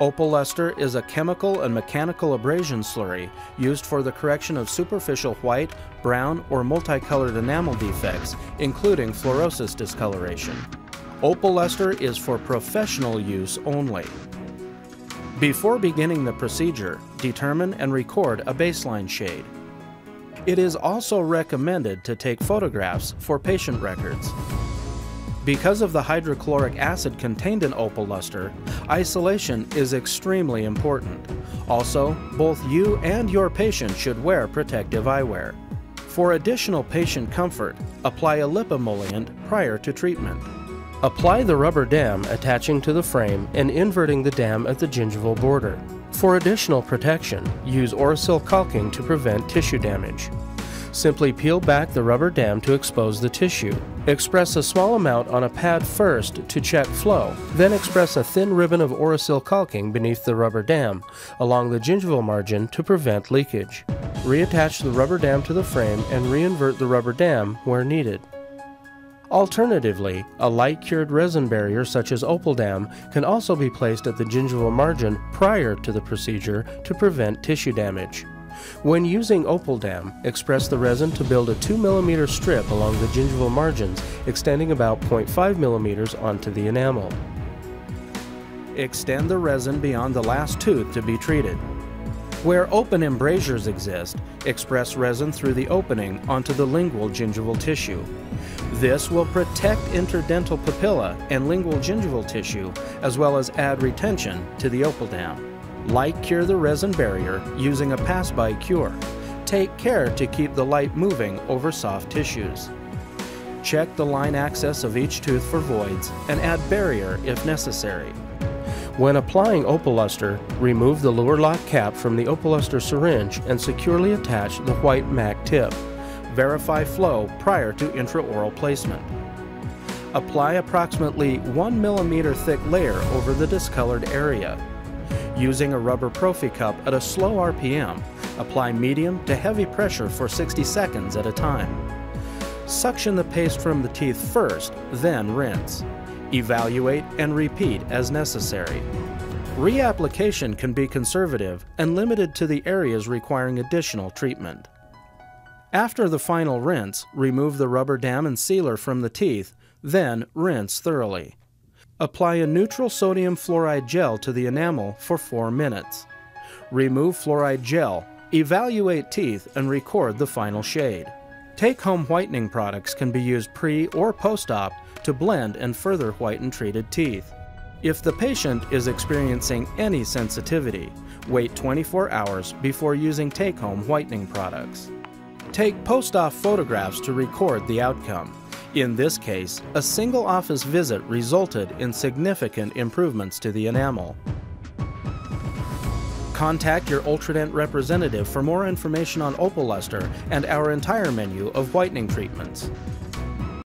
Opalustre is a chemical and mechanical abrasion slurry used for the correction of superficial white, brown, or multicolored enamel defects, including fluorosis discoloration. Opalustre is for professional use only. Before beginning the procedure, determine and record a baseline shade. It is also recommended to take photographs for patient records. Because of the hydrochloric acid contained in Opalustre, isolation is extremely important. Also, both you and your patient should wear protective eyewear. For additional patient comfort, apply a lip emollient prior to treatment. Apply the rubber dam attaching to the frame and inverting the dam at the gingival border. For additional protection, use OraSeal caulking to prevent tissue damage. Simply peel back the rubber dam to expose the tissue. Express a small amount on a pad first to check flow, then express a thin ribbon of OraSeal caulking beneath the rubber dam along the gingival margin to prevent leakage. Reattach the rubber dam to the frame and reinvert the rubber dam where needed. Alternatively, a light cured resin barrier such as OpalDam can also be placed at the gingival margin prior to the procedure to prevent tissue damage. When using OpalDam, express the resin to build a 2 mm strip along the gingival margins, extending about 0.5 mm onto the enamel. Extend the resin beyond the last tooth to be treated. Where open embrasures exist, express resin through the opening onto the lingual gingival tissue. This will protect interdental papilla and lingual gingival tissue, as well as add retention to the OpalDam. Light cure the resin barrier using a pass-by cure. Take care to keep the light moving over soft tissues. Check the line access of each tooth for voids and add barrier if necessary. When applying Opalustre, remove the Luer lock cap from the Opalustre syringe and securely attach the white MAC tip. Verify flow prior to intraoral placement. Apply approximately 1 millimeter thick layer over the discolored area. Using a rubber prophy cup at a slow RPM, apply medium to heavy pressure for 60 seconds at a time. Suction the paste from the teeth first, then rinse. Evaluate and repeat as necessary. Reapplication can be conservative and limited to the areas requiring additional treatment. After the final rinse, remove the rubber dam and sealer from the teeth, then rinse thoroughly. Apply a neutral sodium fluoride gel to the enamel for 4 minutes. Remove fluoride gel, evaluate teeth, and record the final shade. Take home whitening products can be used pre or post op to blend and further whiten treated teeth. If the patient is experiencing any sensitivity, wait 24 hours before using take home whitening products. Take post op photographs to record the outcome. In this case, a single office visit resulted in significant improvements to the enamel. Contact your Ultradent representative for more information on Opalustre and our entire menu of whitening treatments.